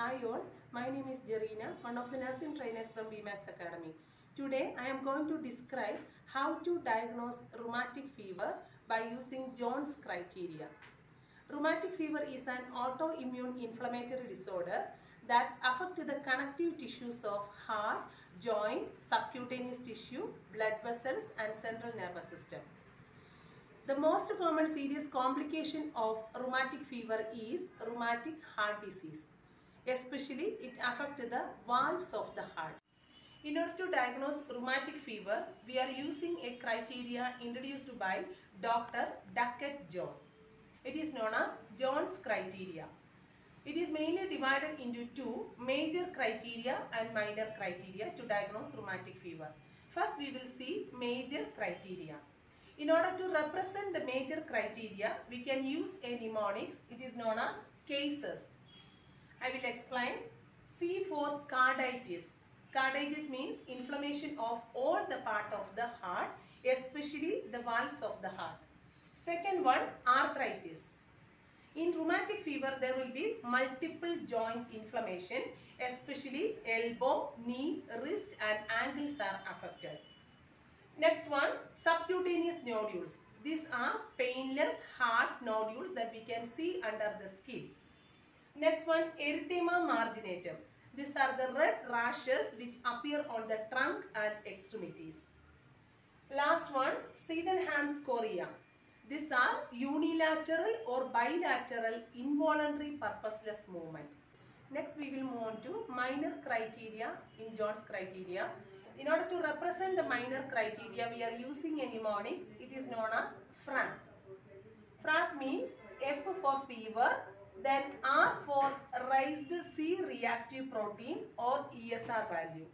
Hi all, my name is Jerina, one of the nursing trainers from Bemax Academy. Today I am going to describe how to diagnose rheumatic fever by using Jones criteria. Rheumatic fever is an autoimmune inflammatory disorder that affects the connective tissues of heart, joint, subcutaneous tissue, blood vessels and central nervous system. The most common serious complication of rheumatic fever is rheumatic heart disease. Especially it affects the valves of the heart. In order to diagnose rheumatic fever, we are using a criteria introduced by Dr. Duckett Jones. It is known as Jones criteria. It is mainly divided into two major criteria and minor criteria to diagnose rheumatic fever. First we will see major criteria. In order to represent the major criteria, we can use a mnemonics. It is known as cases. I will explain. C for carditis. Carditis means inflammation of all the part of the heart, especially the valves of the heart. Second one, arthritis. In rheumatic fever, there will be multiple joint inflammation, especially elbow, knee, wrist and ankles are affected. Next one, subcutaneous nodules. These are painless hard nodules that we can see under the skin. Next one, erythema marginatum. These are the red rashes which appear on the trunk and extremities. Last one, Sydenham's chorea. These are unilateral or bilateral involuntary purposeless movement. Next we will move on to minor criteria in Jones criteria. In order to represent the minor criteria, we are using a mnemonics. It is known as FRAP. FRAP means F for fever, then R for raised C reactive protein or ESR value.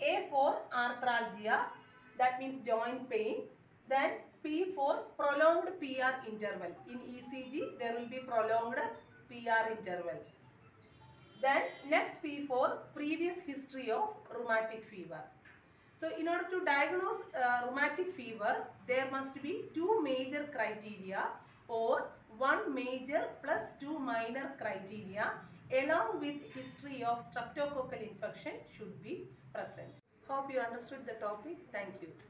A for arthralgia, that means joint pain. Then P for prolonged PR interval. In ECG, there will be prolonged PR interval. Then next P for previous history of rheumatic fever. So in order to diagnose uh, rheumatic fever, there must be two major criteria or one major plus two minor criteria along with history of streptococcal infection should be present. Hope you understood the topic. Thank you.